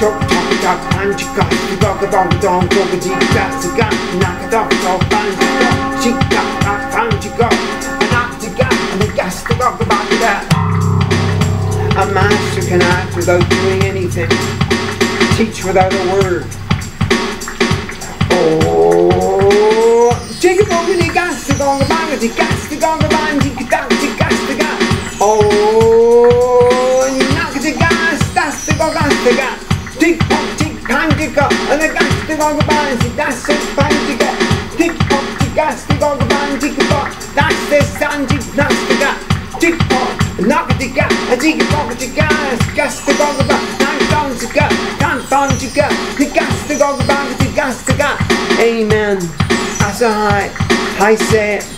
knock. Chop, chop, chop, and knock it off, chop, and tick tock, tick tock, tock, tock, tick knock, tick tock, and the gas, tick off the back of that. A master can act without doing anything. Teach without a word. Oh, it over the gas go the go knock that's the gas and the gas to go the bang, the gas to bang to gas. Tick tock, tick gas to go the bang, tick tock, that's the tick gas to gas. Tick tock, knock the gas, and tick tock, tick gas, gas to go the bang, nine down to gas, down down to gas, the gas to go the bang, the gas gas. Amen. As I, I say